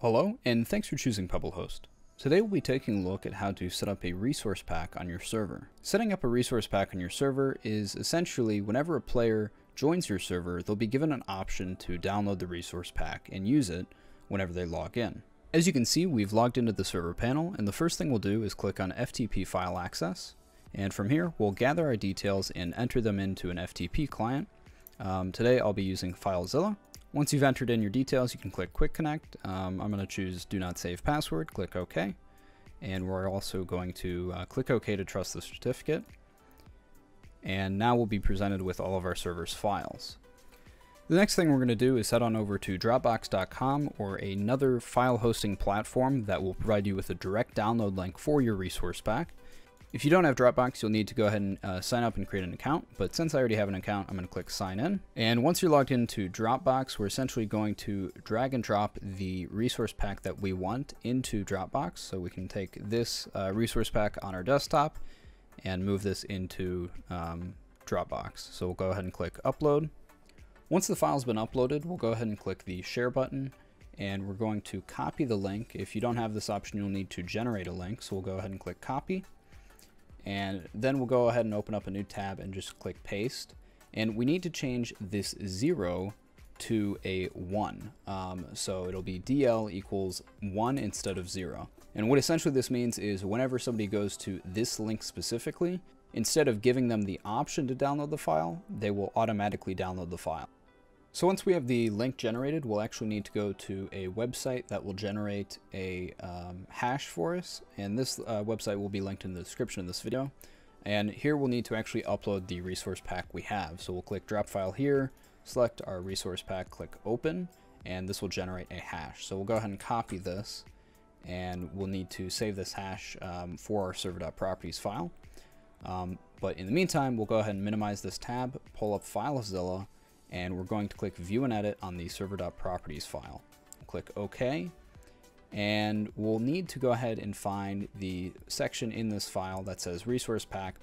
Hello, and thanks for choosing Pebblehost. Today we'll be taking a look at how to set up a resource pack on your server. Setting up a resource pack on your server is essentially whenever a player joins your server, they'll be given an option to download the resource pack and use it whenever they log in. As you can see, we've logged into the server panel, and the first thing we'll do is click on FTP file access. And from here, we'll gather our details and enter them into an FTP client. Um, today I'll be using FileZilla, once you've entered in your details, you can click Quick Connect. Um, I'm going to choose Do Not Save Password, click OK. And we're also going to uh, click OK to trust the certificate. And now we'll be presented with all of our server's files. The next thing we're going to do is head on over to Dropbox.com or another file hosting platform that will provide you with a direct download link for your resource pack. If you don't have Dropbox, you'll need to go ahead and uh, sign up and create an account. But since I already have an account, I'm going to click sign in. And once you're logged into Dropbox, we're essentially going to drag and drop the resource pack that we want into Dropbox. So we can take this uh, resource pack on our desktop and move this into um, Dropbox. So we'll go ahead and click upload. Once the file's been uploaded, we'll go ahead and click the share button and we're going to copy the link. If you don't have this option, you'll need to generate a link. So we'll go ahead and click copy and then we'll go ahead and open up a new tab and just click paste. And we need to change this zero to a one. Um, so it'll be DL equals one instead of zero. And what essentially this means is whenever somebody goes to this link specifically, instead of giving them the option to download the file, they will automatically download the file. So once we have the link generated, we'll actually need to go to a website that will generate a um, hash for us. And this uh, website will be linked in the description of this video. And here we'll need to actually upload the resource pack we have. So we'll click drop file here, select our resource pack, click open, and this will generate a hash. So we'll go ahead and copy this and we'll need to save this hash um, for our server.properties file. Um, but in the meantime, we'll go ahead and minimize this tab, pull up FileZilla, and we're going to click view and edit on the server.properties file. Click OK and we'll need to go ahead and find the section in this file that says resource pack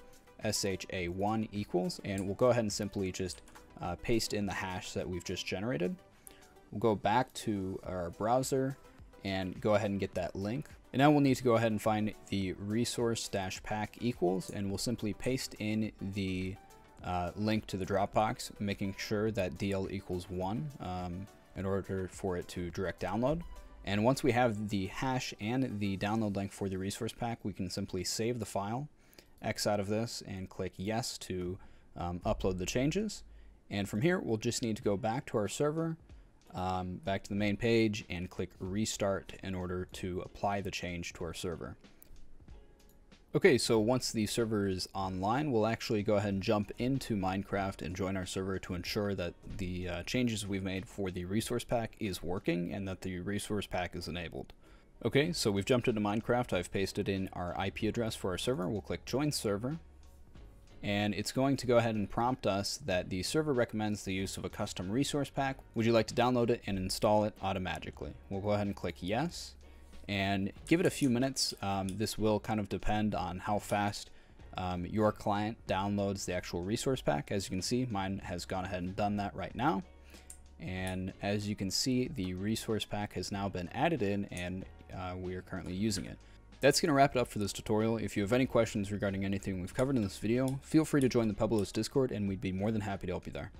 sha1 equals and we'll go ahead and simply just uh, paste in the hash that we've just generated. We'll go back to our browser and go ahead and get that link. And now we'll need to go ahead and find the resource dash pack equals and we'll simply paste in the uh, link to the Dropbox, making sure that DL equals 1 um, in order for it to direct download. And once we have the hash and the download link for the resource pack, we can simply save the file, X out of this, and click yes to um, upload the changes. And from here, we'll just need to go back to our server, um, back to the main page, and click restart in order to apply the change to our server. Okay, so once the server is online, we'll actually go ahead and jump into Minecraft and join our server to ensure that the uh, changes we've made for the resource pack is working and that the resource pack is enabled. Okay, so we've jumped into Minecraft. I've pasted in our IP address for our server. We'll click Join Server. And it's going to go ahead and prompt us that the server recommends the use of a custom resource pack. Would you like to download it and install it automatically? We'll go ahead and click Yes and give it a few minutes. Um, this will kind of depend on how fast um, your client downloads the actual resource pack. As you can see, mine has gone ahead and done that right now. And as you can see, the resource pack has now been added in and uh, we are currently using it. That's going to wrap it up for this tutorial. If you have any questions regarding anything we've covered in this video, feel free to join the Pebblehost Discord and we'd be more than happy to help you there.